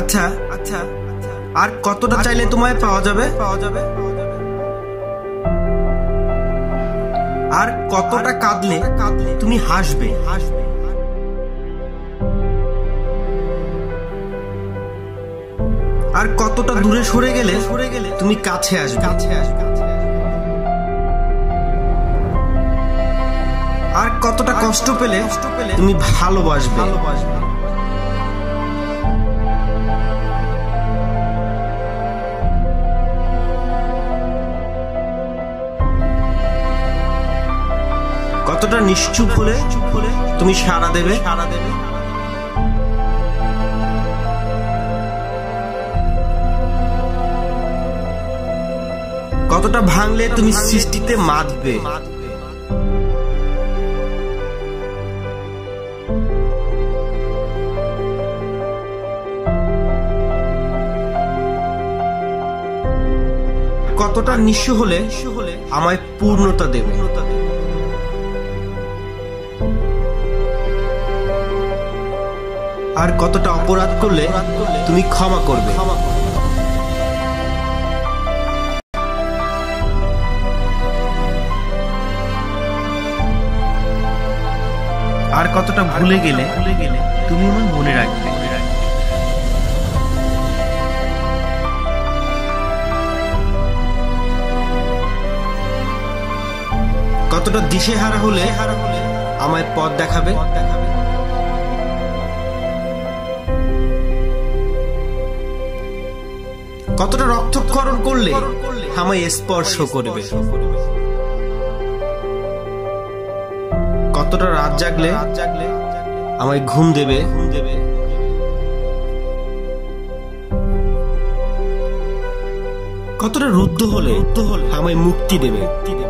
আচ্ছা আচ্ছা আর কতটা চাইলে তোমায় পাওয়া যাবে? পাওয়া যাবে আর কতটা কাঁদলে কাঁদলে তুমি হাসবে? হাসবে। আর কতটা দূরে সরে গেলে সরে গেলে তুমি কাছে আসবে? কাছে আসবে আর কতটা কষ্ট পেলে কষ্ট পেলে তুমি ভালোবাসবে? ভালোবাসবে। কতটা নিশ্চুপ হলে তুমি সাড়া দেবে? সাড়া দেবে কতটা ভাঙলে তুমি সৃষ্টিতে মাতবে? কতটা নিঃস্ব হলে আমায় পূর্ণতা দেবে? আর কতটা অপরাধ করলে তুমি ক্ষমা করবে। আর কতটা ভুলে গেলে তুমি আমার মনে রাখবে। কতটা দিশে হারা হলে হারা হলে আমায় পথ দেখাবে দেখাবে? কতটা রক্তক্ষরণ করলে আমায় স্পর্শ করবে? কতটা রাত জাগলে আমায় ঘুম দেবে? কতটা রুদ্ধ হলে আমায় মুক্তি দেবে? মুক্তি দেবে